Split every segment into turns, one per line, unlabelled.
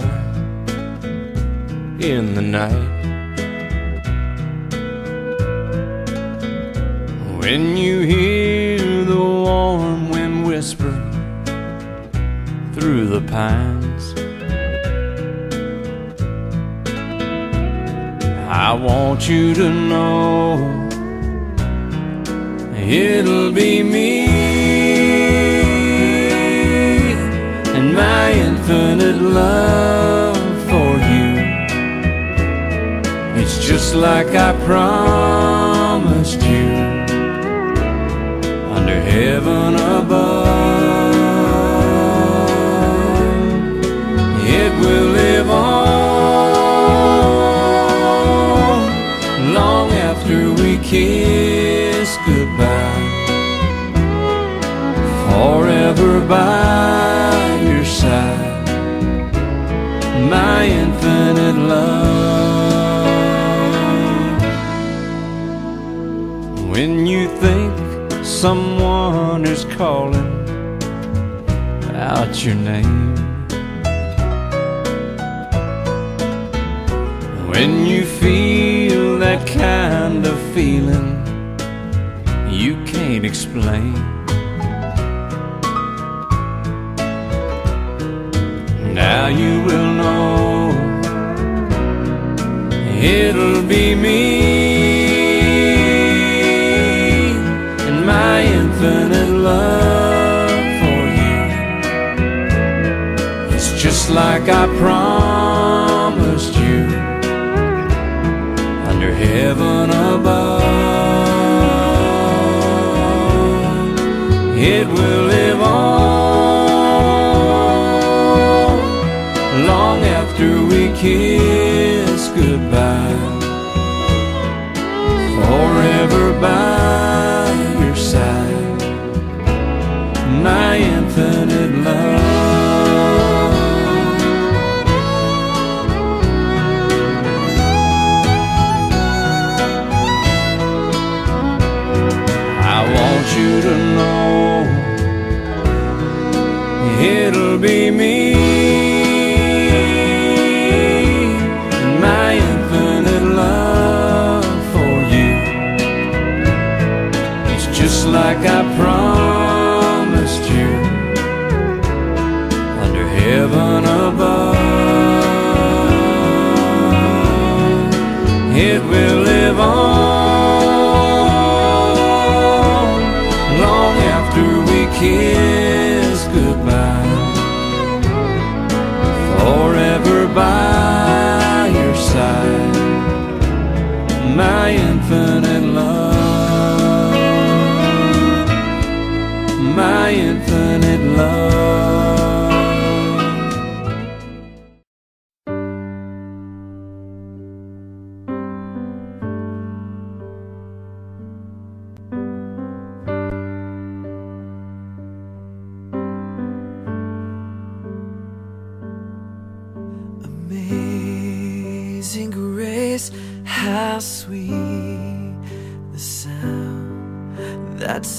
star in the night, when you hear the warm wind whisper through the pines, I want you to know it'll be me and my infinite love like I promised you under heaven above. It will live on long after we kiss goodbye forever by calling out your name, when you feel that kind of feeling you can't explain. Now you will know it'll be me like I promised you under heaven above. It will above. It will live on long after we kiss goodbye. Forever by your side, my infinite love, my infinite love.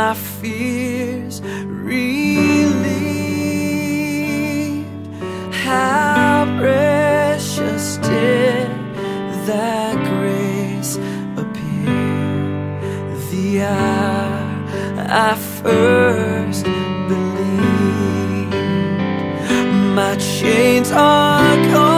my fears relieved. How precious did that grace appear the hour I first believed. My chains are gone.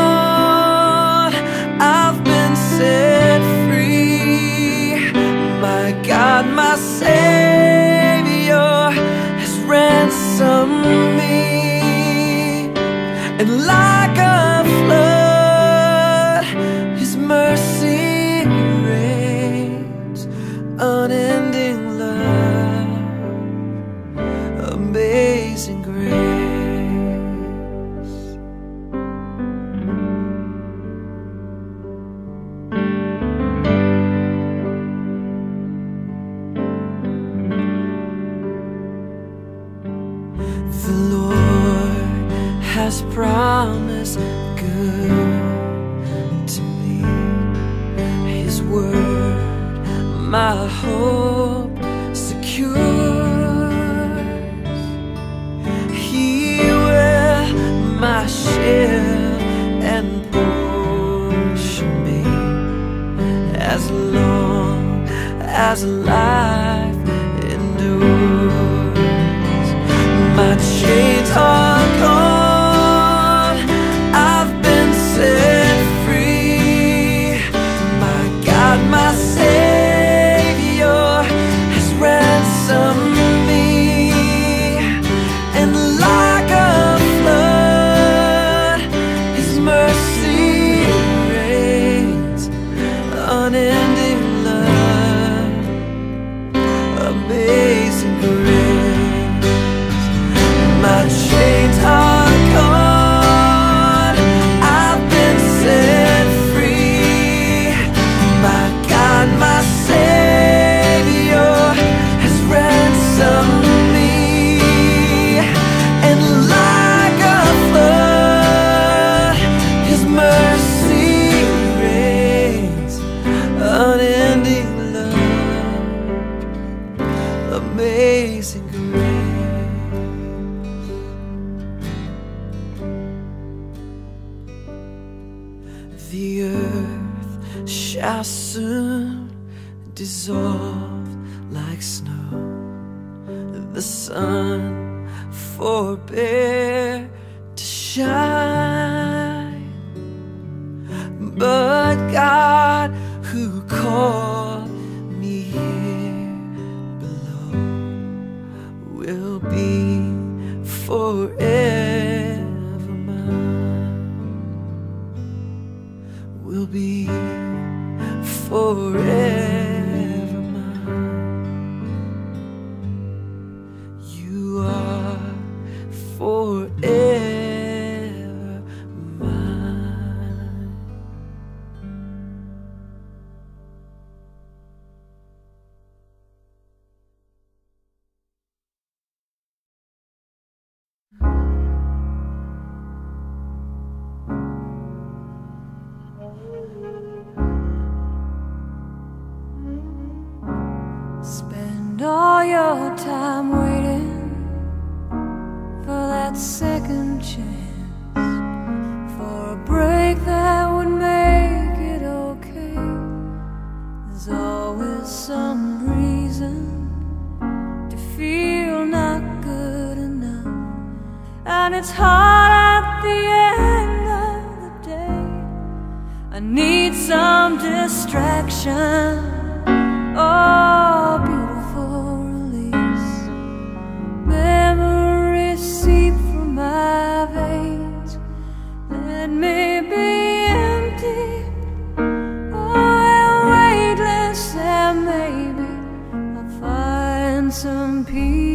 And be as long as life shall soon dissolve like snow. The sun forbear to shine. But God, who called me here below, will be forever mine will be forever
And it's hard at the end of the day. I need some distraction. Oh, beautiful release. Memories seep from my veins. Let me be empty. Oh, and weightless And maybe I'll find some peace.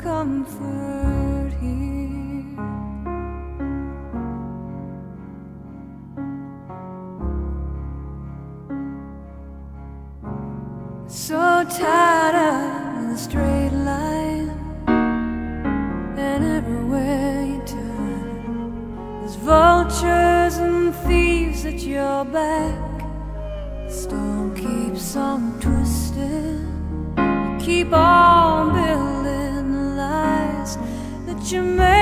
comfort here. So tired of the straight line, and everywhere you turn, there's vultures and thieves at your back. you made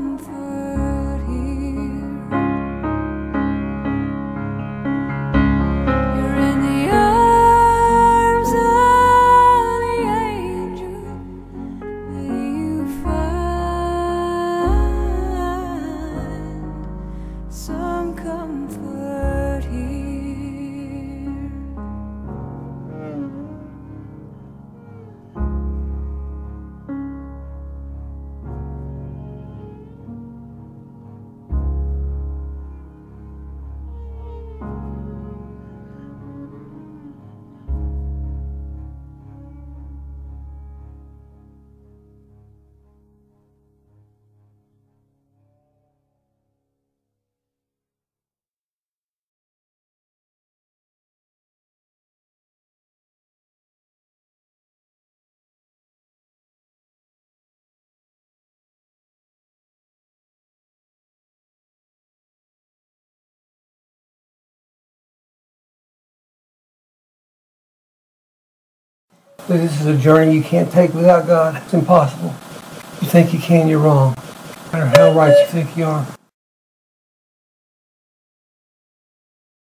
comfort.
This is a journey you can't take without God. It's impossible. You think you can, you're wrong. No matter how right you think you are.